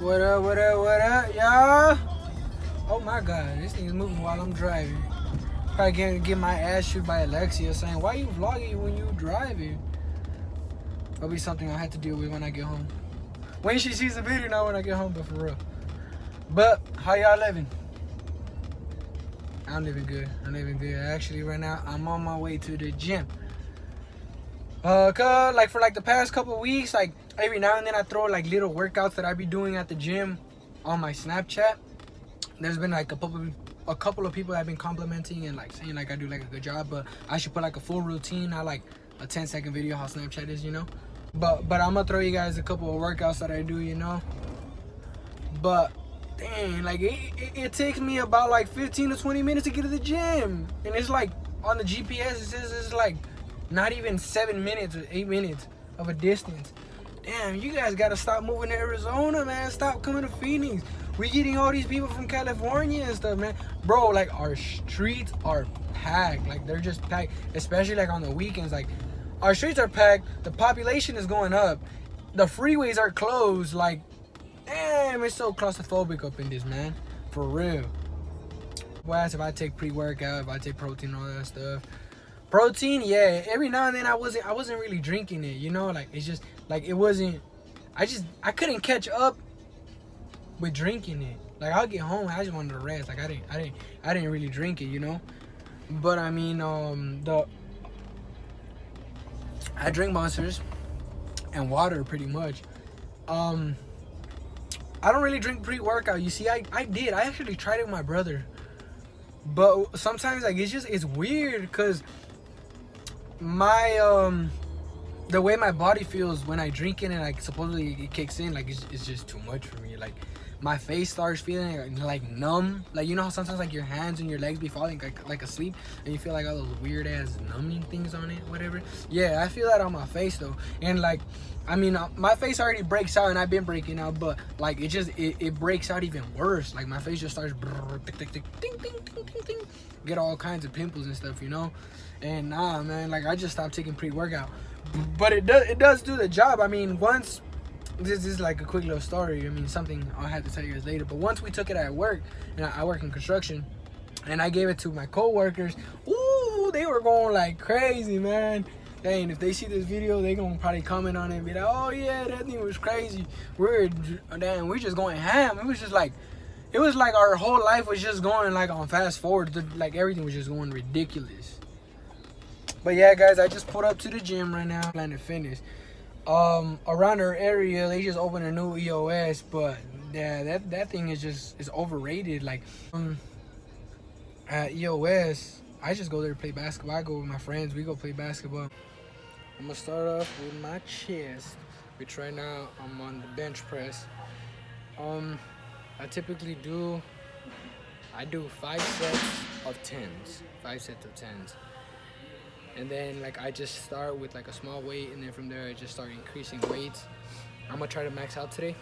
What up, what up, what up, y'all? Oh my god, this thing is moving while I'm driving. Probably gonna get my ass shoot by Alexia saying, why you vlogging when you driving? That'll be something I have to deal with when I get home. When she sees the video, not when I get home, but for real. But, how y'all living? I'm living good. I'm living good. Actually, right now, I'm on my way to the gym. Uh, cause like for like the past couple weeks, like every now and then I throw like little workouts that I be doing at the gym on my Snapchat. There's been like a couple, a couple of people that have been complimenting and like saying like I do like a good job, but I should put like a full routine, not like a 10 second video how Snapchat is, you know. But but I'm gonna throw you guys a couple of workouts that I do, you know. But dang, like it, it, it takes me about like 15 to 20 minutes to get to the gym, and it's like on the GPS it says it's like not even seven minutes or eight minutes of a distance. Damn, you guys gotta stop moving to Arizona, man. Stop coming to Phoenix. We getting all these people from California and stuff, man. Bro, like our streets are packed. Like they're just packed, especially like on the weekends. Like our streets are packed. The population is going up. The freeways are closed. Like, damn, it's so claustrophobic up in this, man. For real. Whereas if I take pre-workout, if I take protein, all that stuff. Protein, yeah. Every now and then I wasn't I wasn't really drinking it, you know, like it's just like it wasn't I just I couldn't catch up with drinking it. Like I'll get home, I just wanted to rest. Like I didn't I didn't I didn't really drink it, you know. But I mean um the I drink monsters and water pretty much. Um I don't really drink pre-workout. You see, I, I did. I actually tried it with my brother. But sometimes like it's just it's weird because my um the way my body feels when I drink it and like supposedly it kicks in, like it's, it's just too much for me. Like my face starts feeling like, numb. Like you know how sometimes like your hands and your legs be falling like like asleep and you feel like all those weird ass numbing things on it, whatever. Yeah, I feel that on my face though. And like I mean, uh, my face already breaks out, and I've been breaking out, but like it just it, it breaks out even worse. Like my face just starts brrr, tick, tick, tick, ding, ding, ding, ding, ding, get all kinds of pimples and stuff, you know. And nah, man, like I just stopped taking pre-workout, but it does it does do the job. I mean, once this is like a quick little story. I mean, something I'll have to tell you guys later. But once we took it at work, and I, I work in construction, and I gave it to my co-workers. Ooh, they were going like crazy, man. And if they see this video, they gonna probably comment on it and be like, "Oh yeah, that thing was crazy." We're damn, we're just going ham. It was just like, it was like our whole life was just going like on fast forward. Like everything was just going ridiculous. But yeah, guys, I just put up to the gym right now, Planet Fitness. Um, around our area, they just opened a new EOS, but yeah, that that thing is just is overrated. Like, um, at EOS, I just go there to play basketball. I go with my friends. We go play basketball. I'm gonna start off with my chest, which right now I'm on the bench press. Um, I typically do, I do five sets of tens, five sets of tens. And then like I just start with like a small weight and then from there I just start increasing weights. I'm gonna try to max out today.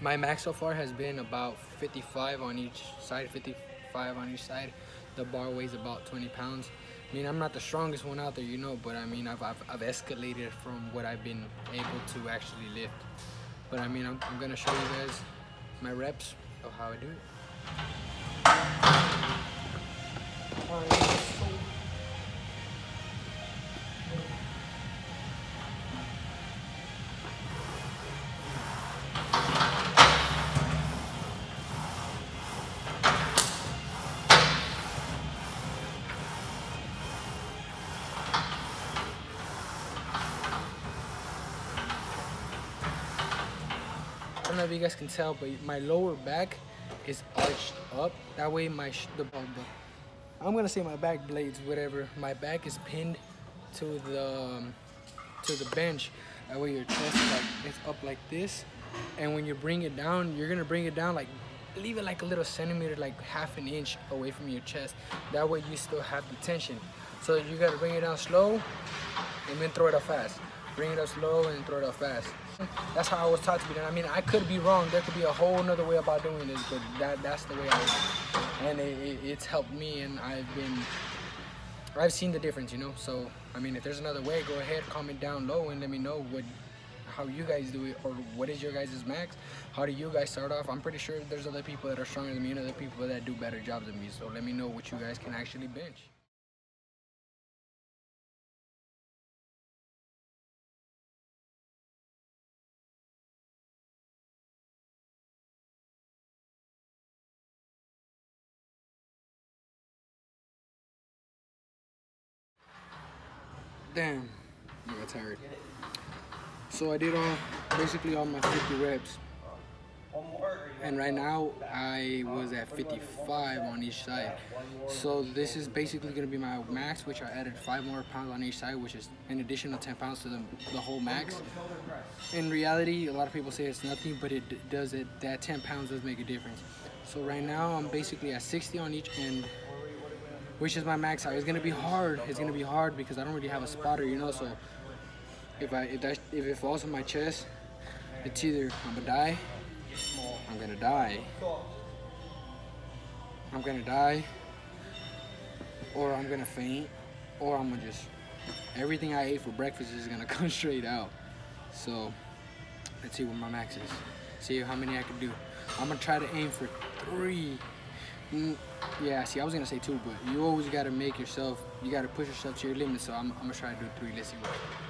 My max so far has been about 55 on each side, 55 on each side. The bar weighs about 20 pounds. I mean, I'm not the strongest one out there, you know, but I mean, I've, I've, I've escalated from what I've been able to actually lift. But I mean, I'm, I'm gonna show you guys my reps of how I do it. If you guys can tell, but my lower back is arched up. That way, my the, the I'm gonna say my back blades, whatever. My back is pinned to the um, to the bench. That way, your chest is like it's up like this, and when you bring it down, you're gonna bring it down like leave it like a little centimeter, like half an inch away from your chest. That way, you still have the tension. So you gotta bring it down slow, and then throw it up fast. Bring it up slow and throw it up fast. That's how I was taught to be done. I mean, I could be wrong. There could be a whole nother way about doing this, but that that's the way I do. And it, it, it's helped me, and I've been, I've seen the difference, you know. So, I mean, if there's another way, go ahead, comment down low, and let me know what how you guys do it or what is your guys' max. How do you guys start off? I'm pretty sure there's other people that are stronger than me and other people that do better jobs than me. So let me know what you guys can actually bench. Damn, I got tired. So I did all, basically all my 50 reps. And right now I was at 55 on each side. So this is basically gonna be my max, which I added five more pounds on each side, which is an additional 10 pounds to the, the whole max. In reality, a lot of people say it's nothing, but it does it, that 10 pounds does make a difference. So right now I'm basically at 60 on each end which is my max height. It's gonna be hard. It's gonna be hard because I don't really have a spotter, you know. So if I if that if it falls on my chest, it's either I'm gonna die, I'm gonna die, I'm gonna die, or I'm gonna faint, or I'm gonna just everything I ate for breakfast is gonna come straight out. So let's see what my max is. See how many I can do. I'm gonna try to aim for three Yeah, see, I was gonna say two, but you always gotta make yourself, you gotta push yourself to your limit. So I'm, I'm gonna try to do three. Let's see what.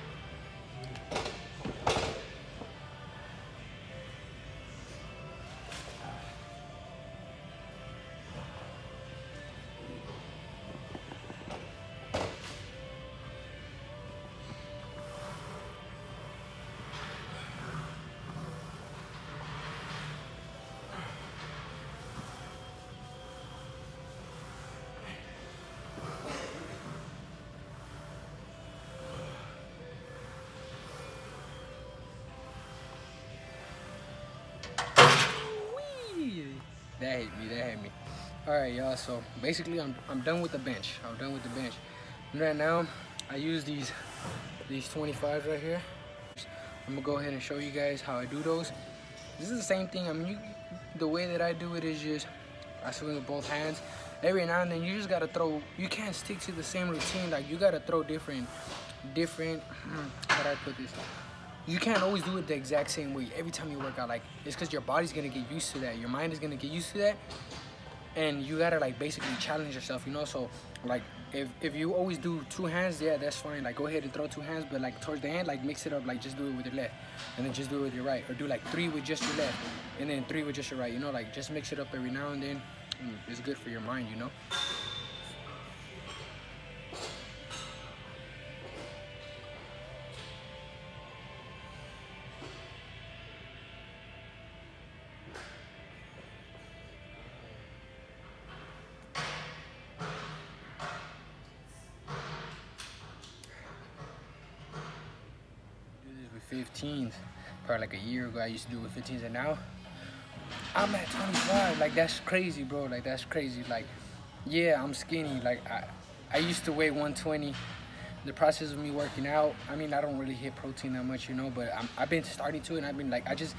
That hit me, that hit me. Alright y'all, so basically I'm, I'm done with the bench. I'm done with the bench. Right now, I use these, these 25s right here. I'm gonna go ahead and show you guys how I do those. This is the same thing, I mean, you, the way that I do it is just, I swing with both hands. Every now and then you just gotta throw, you can't stick to the same routine, like you gotta throw different, different, hmm, how do I put this? You can't always do it the exact same way every time you work out. Like it's because your body's gonna get used to that. Your mind is gonna get used to that, and you gotta like basically challenge yourself. You know, so like if if you always do two hands, yeah, that's fine. Like go ahead and throw two hands, but like towards the end, like mix it up. Like just do it with your left, and then just do it with your right, or do like three with just your left, and then three with just your right. You know, like just mix it up every now and then. Mm, it's good for your mind. You know. Probably like a year ago, I used to do with 15s, and now I'm at 25. Like that's crazy, bro. Like that's crazy. Like, yeah, I'm skinny. Like I, I used to weigh 120. The process of me working out, I mean, I don't really hit protein that much, you know, but i have been starting to, and I've been like, I just,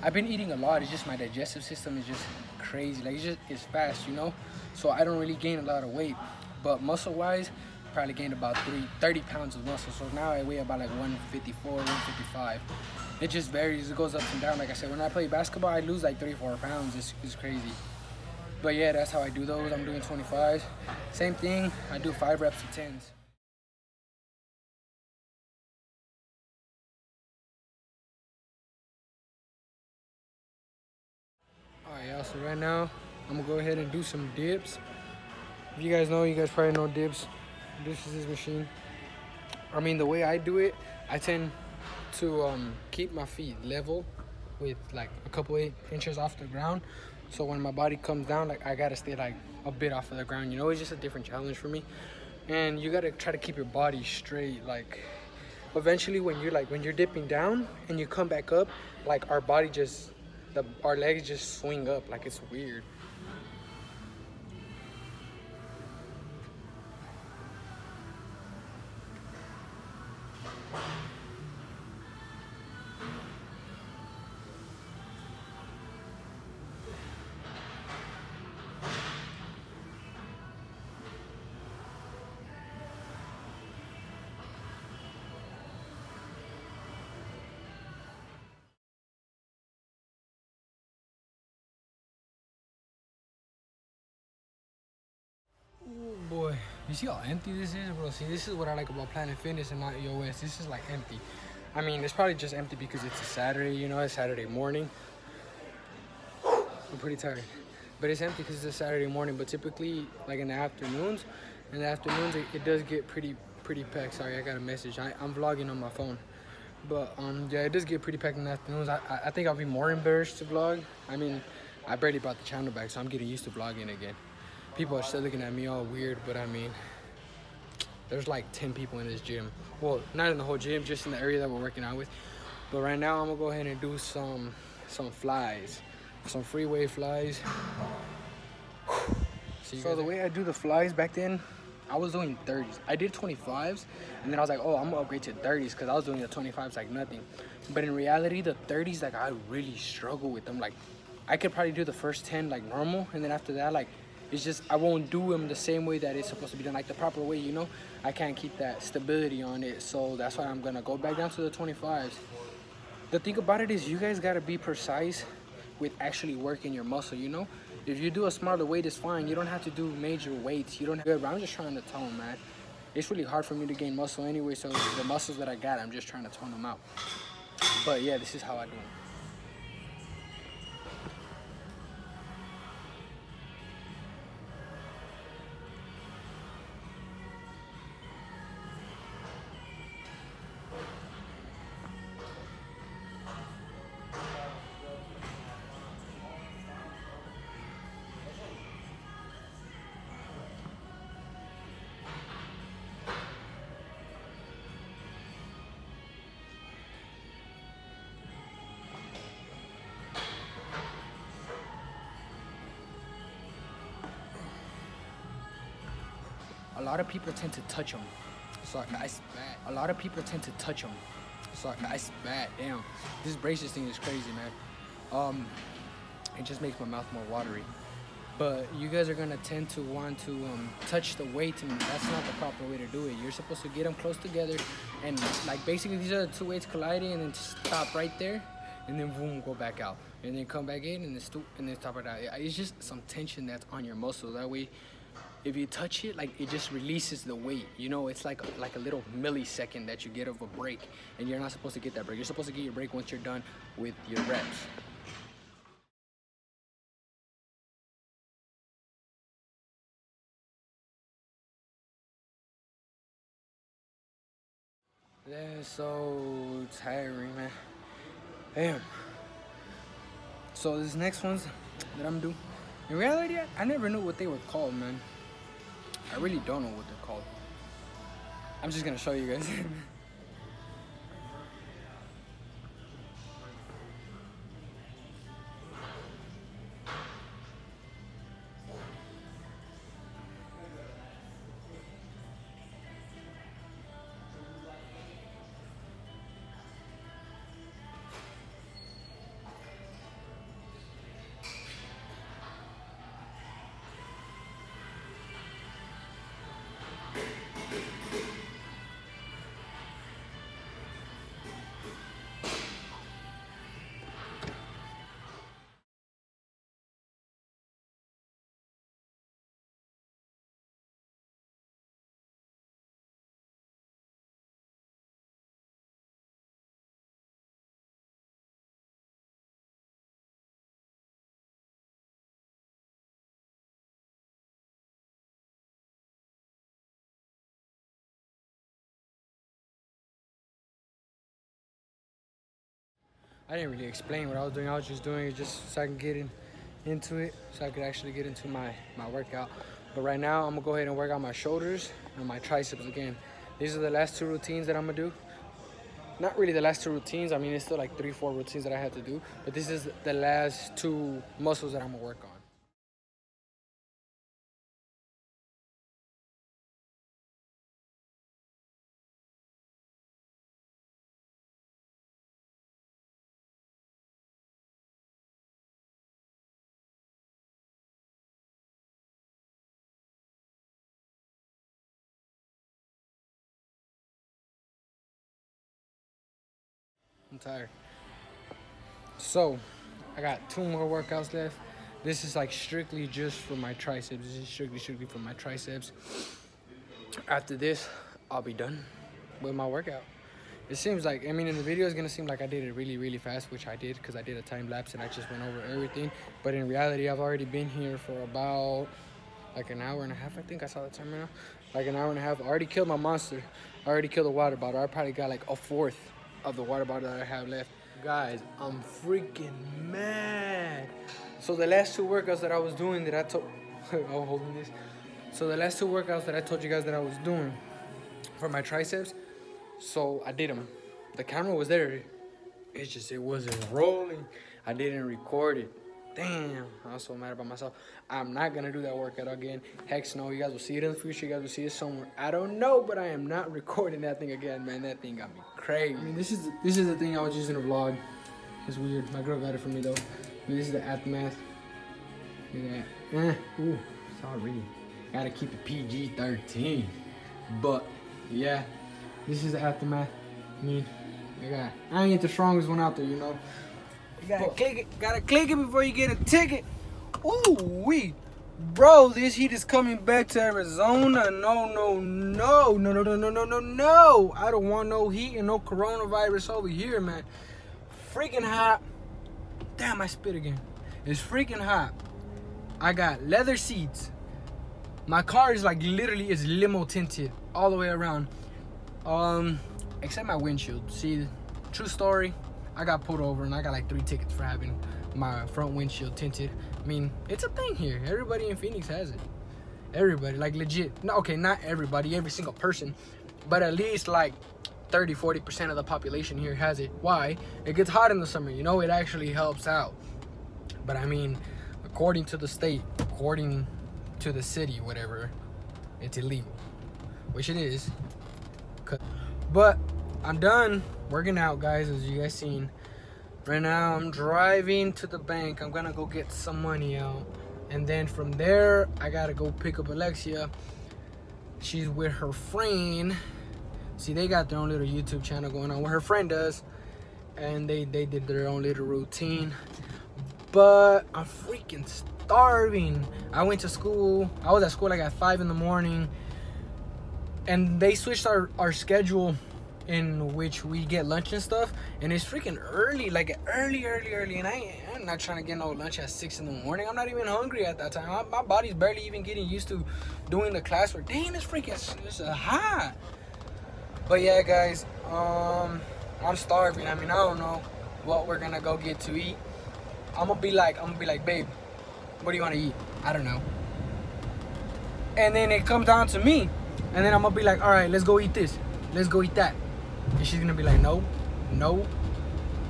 I've been eating a lot. It's just my digestive system is just crazy. Like it's just, it's fast, you know. So I don't really gain a lot of weight, but muscle-wise, probably gained about three, 30 pounds of muscle. So now I weigh about like 154, 155. It just varies. It goes up and down. Like I said, when I play basketball, I lose like three, four pounds. It's, it's crazy. But yeah, that's how I do those. I'm doing 25s. Same thing. I do five reps of 10s. Alright, y'all. So right now, I'm gonna go ahead and do some dips. If you guys know, you guys probably know dips this is his machine. I mean, the way I do it, I tend to um, keep my feet level with like a couple inches off the ground. So when my body comes down, like I gotta stay like a bit off of the ground. You know, it's just a different challenge for me. And you gotta try to keep your body straight. Like eventually, when you're like when you're dipping down and you come back up, like our body just the our legs just swing up. Like it's weird. You see how empty this is, bro? See, this is what I like about Planet Fitness and not EOS. This is like empty. I mean, it's probably just empty because it's a Saturday, you know, it's Saturday morning. I'm pretty tired. But it's empty because it's a Saturday morning. But typically, like in the afternoons, in the afternoons, it, it does get pretty, pretty packed. Sorry, I got a message. I, I'm vlogging on my phone. But um, yeah, it does get pretty packed in the afternoons. I, I think I'll be more embarrassed to vlog. I mean, I barely brought the channel back, so I'm getting used to vlogging again. People are still looking at me all weird, but I mean, there's like 10 people in this gym. Well, not in the whole gym, just in the area that we're working out with. But right now, I'm gonna go ahead and do some some flies, some free weight flies. So the way I do the flies back then, I was doing 30s. I did 25s, and then I was like, oh, I'm gonna upgrade to 30s because I was doing the 25s like nothing. But in reality, the 30s, like I really struggle with them. Like I could probably do the first 10 like normal, and then after that, like it's just I won't do them the same way that it's supposed to be done, like the proper way, you know. I can't keep that stability on it, so that's why I'm gonna go back down to the 25s. The thing about it is, you guys gotta be precise with actually working your muscle, you know. If you do a smaller weight, it's fine. You don't have to do major weights. You don't have to, I'm just trying to tone, man. It's really hard for me to gain muscle anyway, so the muscles that I got, I'm just trying to tone them out. But yeah, this is how I do it. A lot of people tend to touch them. So I. A lot of people tend to touch them. So I spat. Damn, this braces thing is crazy, man. Um, it just makes my mouth more watery. But you guys are gonna tend to want to um, touch the weight, and that's not the proper way to do it. You're supposed to get them close together, and like basically these are the two weights colliding, and then stop right there, and then boom, go back out, and then come back in, and then stoop, and then stop it out. It's just some tension that's on your muscle. That way, if you touch it, like it just releases the weight. You know, it's like like a little millisecond that you get of a break, and you're not supposed to get that break. You're supposed to get your break once you're done with your reps. That's so tiring, man. Damn. So this next ones that I'm doing, in reality, I never knew what they were called, man. I really don't know what they're called. I'm just gonna show you guys. I didn't really explain what I was doing. I was just doing it just so I can get in, into it, so I could actually get into my, my workout. But right now, I'm gonna go ahead and work out my shoulders and my triceps again. These are the last two routines that I'm gonna do. Not really the last two routines. I mean, it's still like three, four routines that I had to do. But this is the last two muscles that I'm gonna work on. I'm tired. So, I got two more workouts left. This is like strictly just for my triceps. This is strictly, strictly for my triceps. after this, I'll be done with my workout. It seems like, I mean, in the video, it's gonna seem like I did it really, really fast, which I did because I did a time lapse and I just went over everything. But in reality, I've already been here for about like an hour and a half. I think I saw the timer now. Like an hour and a half. I already killed my monster. I already killed the water bottle. I probably got like a fourth of the water bottle that I have left. Guys, I'm freaking mad. So the last two workouts that I was doing that I told, I'm holding this. So the last two workouts that I told you guys that I was doing for my triceps, so I did them. The camera was there. It's just, it wasn't rolling. I didn't record it. Damn, I'm so mad about myself. I'm not gonna do that workout again. Heck no, you guys will see it in the future. You guys will see it somewhere. I don't know, but I am not recording that thing again, man. That thing got me crazy. I mean, this is this is the thing I was using to vlog. It's weird. My girl got it for me though. I mean, this is the aftermath. Look at that. Eh, ooh, sorry. Gotta keep it PG-13. But yeah, this is the aftermath. I mean, I got. I ain't the strongest one out there, you know. You gotta but, click it. Gotta click it before you get a ticket. Ooh wee. Bro, this heat is coming back to Arizona. No, no, no, no, no, no, no, no, no, no. I don't want no heat and no coronavirus over here, man. Freaking hot. Damn, I spit again. It's freaking hot. I got leather seats. My car is like literally is limo tinted all the way around. Um, except my windshield. See, true story. I got pulled over and I got like three tickets for having my front windshield tinted. I mean, it's a thing here. Everybody in Phoenix has it. Everybody, like legit. No, okay, not everybody, every single person, but at least like 30, 40% of the population here has it. Why? It gets hot in the summer, you know, it actually helps out. But I mean, according to the state, according to the city, whatever, it's illegal, which it is. But I'm done working out, guys, as you guys seen. Right now, I'm driving to the bank. I'm gonna go get some money out. And then from there, I gotta go pick up Alexia. She's with her friend. See, they got their own little YouTube channel going on. What her friend does. And they, they did their own little routine. But I'm freaking starving. I went to school. I was at school like at 5 in the morning. And they switched our, our schedule in which we get lunch and stuff and it's freaking early like early early early and I, i'm not trying to get no lunch at six in the morning. I'm not even hungry at that time. My, body's barely even getting used to doing the classwork. Damn it's freaking it's hot but yeah guys um i'm starving. I mean i don't know what we're gonna go get to eat. I'm gonna be like i'm gonna be like babe what do you want to eat? I don't know. And then it comes down to me and then i'm gonna be like all right let's go eat this. Let's go eat that and she's gonna be like, no, no.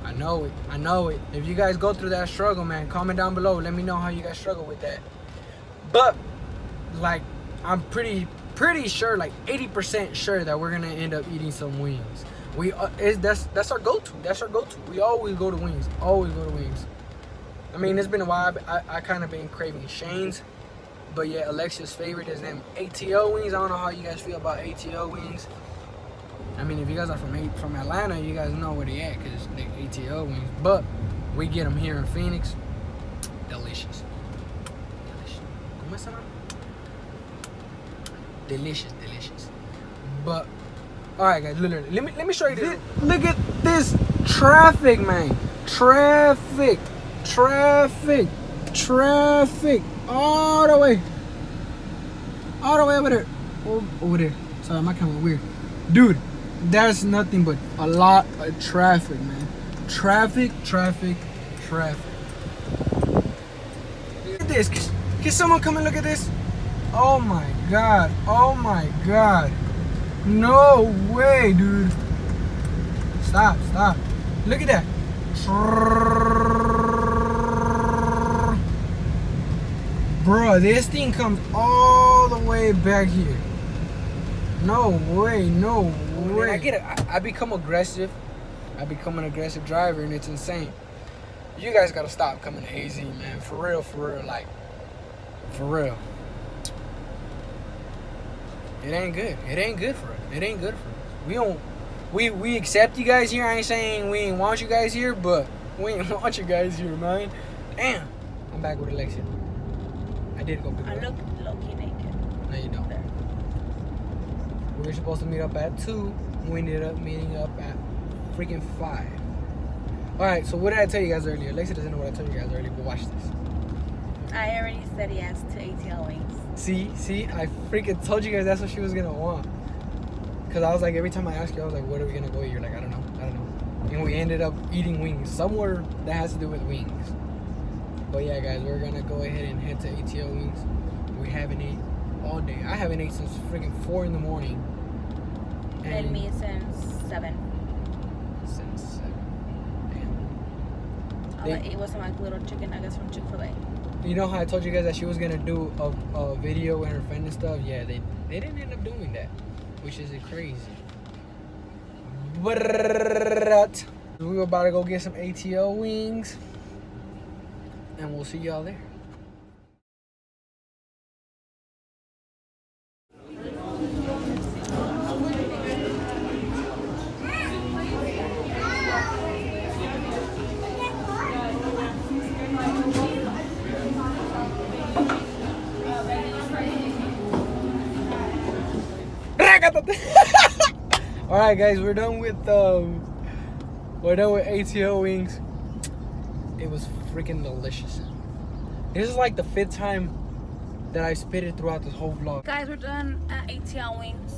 I know it. I know it. If you guys go through that struggle, man, comment down below. Let me know how you guys struggle with that. But like, I'm pretty pretty sure, like 80% sure that we're gonna end up eating some wings. We uh, is that's that's our go-to. That's our go-to. We always go to wings. Always go to wings. I mean, it's been a while. I I kind of been craving Shane's, but yeah, Alexia's favorite is them ATL wings. I don't know how you guys feel about ATL wings. I mean, if you guys are from from Atlanta, you guys know where they at because they ATL wings. But we get them here in Phoenix. Delicious. Delicious. Delicious, delicious. But all right, guys, literally, let me let me show you this. Look at this traffic, man. Traffic, traffic, traffic, all the way, all the way over there, over, over there. Sorry, my camera weird, dude there's nothing but a lot of traffic, man. Traffic, traffic, traffic. Look at this. Can someone come and look at this? Oh my god. Oh my god. No way, dude. Stop, stop. Look at that. Bro, this thing comes all the way back here. No way, no way. I get it. I, I become aggressive. I become an aggressive driver, and it's insane. You guys gotta stop coming to AZ, man. For real, for real, like, for real. It ain't good. It ain't good for us. It ain't good for us. We don't. We we accept you guys here. I ain't saying we ain't want you guys here, but we ain't want you guys here, man. Damn. I'm back with Alexia. I did go pick I look low-key naked. No, you don't. We were supposed to meet up at two. We ended up meeting up at freaking five. All right. So what did I tell you guys earlier? Lacey doesn't know what I told you guys earlier, but watch this. I already said yes to ATL wings. See, see, I freaking told you guys that's what she was gonna want. Cause I was like, every time I ask you, I was like, what are we gonna go eat? You're like, I don't know, I don't know. And we ended up eating wings somewhere that has to do with wings. But yeah, guys, we're gonna go ahead and head to ATL Wings. We haven't ate all day. I haven't ate since freaking four in the morning. And me since seven. Since seven. Damn. All They- I ate was some like little chicken nuggets from Chick Fil A. You know how I told you guys that she was gonna do a, a video with her friend and stuff? Yeah, they they didn't end up doing that, which is crazy. But we were about to go get some ATL wings, and we'll see y'all there. Right, guys, we're done with um, we're done with ATL wings. It was freaking delicious. This is like the fifth time that I spit it throughout this whole vlog. Guys, we're done at ATL wings.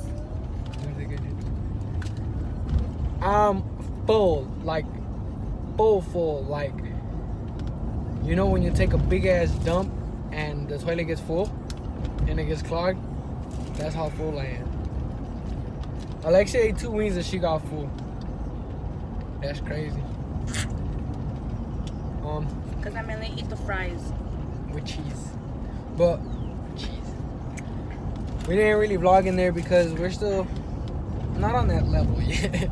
I'm full, like full, full, like you know when you take a big ass dump and the toilet gets full and it gets clogged. That's how full I am. Alexia ate two wings and she got full. That's crazy. Um, Because I mainly eat the fries. with cheese. But cheese. We didn't really vlog in there because we're still not on that level yet.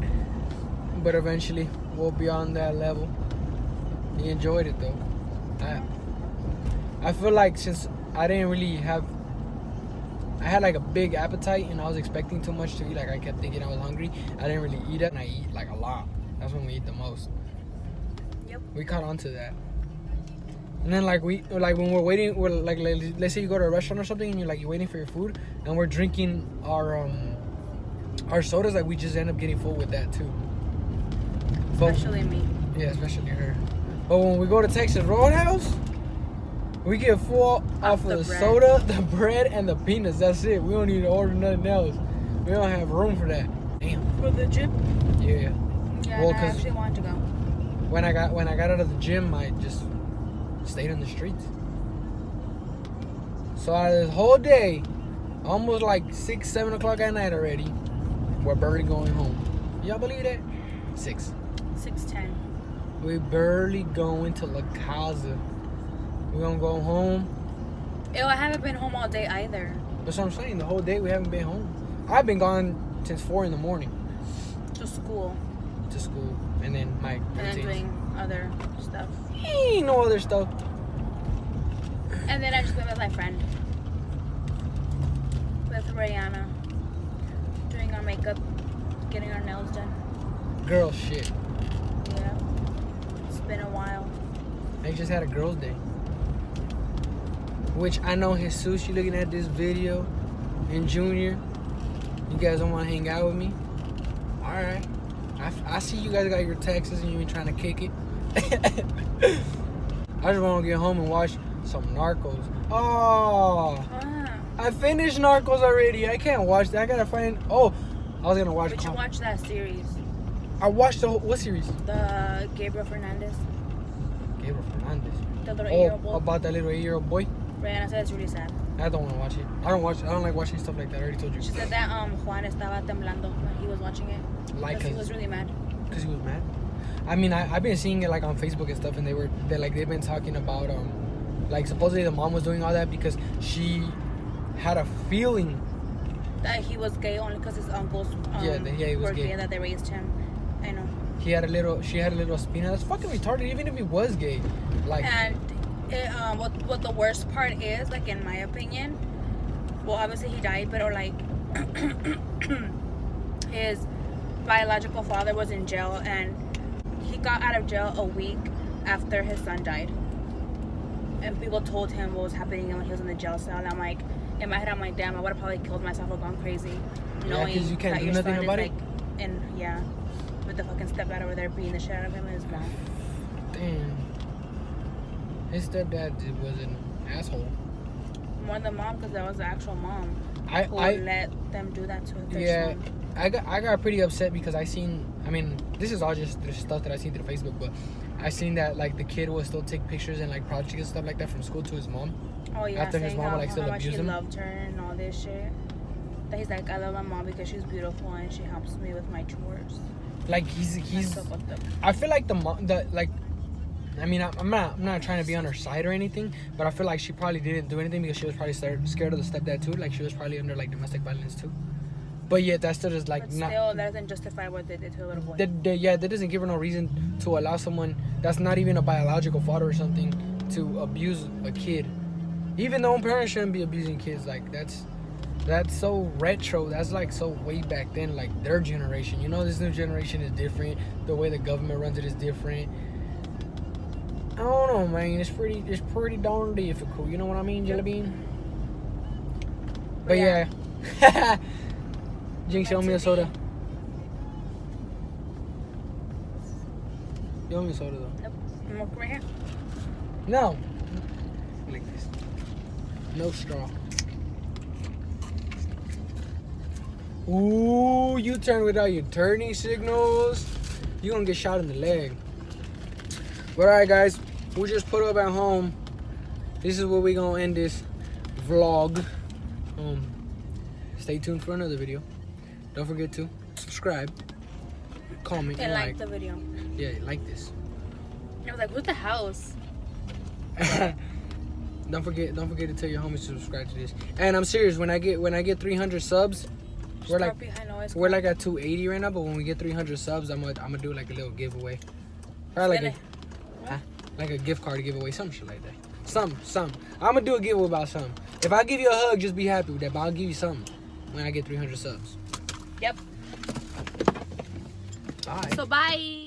but eventually we'll be on that level. He enjoyed it though. I I feel like since I didn't really have I had like a big appetite and I was expecting too much to eat. Like I kept thinking I was hungry. I didn't really eat it and I eat like a lot. That's when we eat the most. Yep. We caught on to that. And then like we like when we're waiting, we're like let's say you go to a restaurant or something and you're like you're waiting for your food and we're drinking our um our sodas like we just end up getting full with that too. But- Especially me. yeah, especially her. But when we go to Texas Roadhouse, we get full off of the the soda, the bread, and the peanuts. That's it. We don't need to order nothing else. We don't have room for that. Damn. For the gym? Yeah. Yeah, Well, I actually want to go. When I got when I got out of the gym, I just stayed in the streets. So out of this whole day, almost like six, seven o'clock at night already, we're barely going home. Y'all believe that? Six. 610. We're barely going to La Casa. We gonna go home. Ew, I haven't been home all day either. That's what I'm saying. The whole day we haven't been home. I've been gone since four in the morning To school. to school, and then my And then doing other stuff. Ain't no other stuff. And then I just went with my friend. With Rihanna. Doing our makeup. Getting our nails done. Girl shit. Yeah. It's been a while. They just had a girls' day. Which I know Jesus, you looking at this video in junior. You guys don't want to hang out with me? Alright. I, I see you guys got your taxes and you ain't trying to kick it. I just want to get home and watch some Narcos. Oh, Ah. I finished Narcos already. I can't watch that. I gotta find. Oh, I was gonna watch. Should Com- watch that series. I watched the whole, what series? The Gabriel Fernandez. Gabriel Fernandez. The little eight-year-old Oh, boy. about that little eight-year-old boy. Rihanna said it's really sad. I don't want to watch it. I don't watch. I don't like watching stuff like that. I already told you. She said that um Juan estaba temblando when he was watching it. Like, Because he was really mad. Because he was mad. I mean, I, I've been seeing it like on Facebook and stuff, and they were they like they've been talking about um, like supposedly the mom was doing all that because she had a feeling. That he was gay only because his uncles um, Yeah, that- yeah, he was were gay. gay. That they raised him. I know. He had a little. She had a little spina. That's fucking retarded. Even if he was gay, like And it, um, what what the worst part is, like in my opinion, well, obviously he died, but or like his biological father was in jail, and he got out of jail a week after his son died. and people told him what was happening when he was in the jail cell. And I'm like, in my head, I'm like, damn, I would have probably killed myself or gone crazy, knowing 'cause you can't that do your nothing son about is it. like, and yeah, with the fucking stepdad over there beating the shit out of him is bad. Damn. His stepdad did- was an asshole. More than mom, because that was the actual mom I who I let them do that to their Yeah. son. I got I got pretty upset because I seen I mean this is all just the stuff that I seen through Facebook, but I seen that like the kid will still take pictures and like projects and stuff like that from school to his mom. Oh yeah, After his mom how, would, like, still how much he abuse him? loved her and all this shit. That he's like, I love my mom because she's beautiful and she helps me with my chores. Like he's he's so. I feel like the mom the like I mean, I'm I'm not, I'm not trying to be on her side or anything, but I feel like she probably didn't do anything because she was probably scared, scared of the stepdad too. Like she was probably under like domestic violence too. But yet, that still is like but not. still, that doesn't justify what they did to a little boy. that, that- yeah, that doesn't give her no reason to allow someone that's not even a biological father or something to abuse a kid. Even though parents shouldn't be abusing kids, like that's that's so retro. That's like so way back then, like their generation. You know, this new generation is different. The way the government runs it is different. I don't know, man. It's pretty, it's pretty darn difficult. You know what I mean, Jelly Bean? But yeah. Yeah. Jinx, you Meant owe me a soda. You owe me a soda though. Nope. I'm looking right here. No. Like this. No straw. Ooh, you turn without your turning signals. You're gonna get shot in the leg. But alright guys, we just put up at home. This is where we gonna end this vlog. Um stay tuned for another video. Don't forget to subscribe, comment, And and like like. the video. Yeah, like this. I was like, who's the house? don't forget don't forget to tell your homies to subscribe to this. And I'm serious, when I get when I get 300 subs, we're like Start behind always we're like at 280 right now, but when we get 300 subs, I'm gonna I'm gonna do like a little giveaway. Or like a, huh? like a gift card to give away, some shit like that. Some, some. I'm gonna do a giveaway about something. If I give you a hug, just be happy with that. But I'll give you something when I get 300 subs. Yep. Bye. So bye.